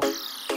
you.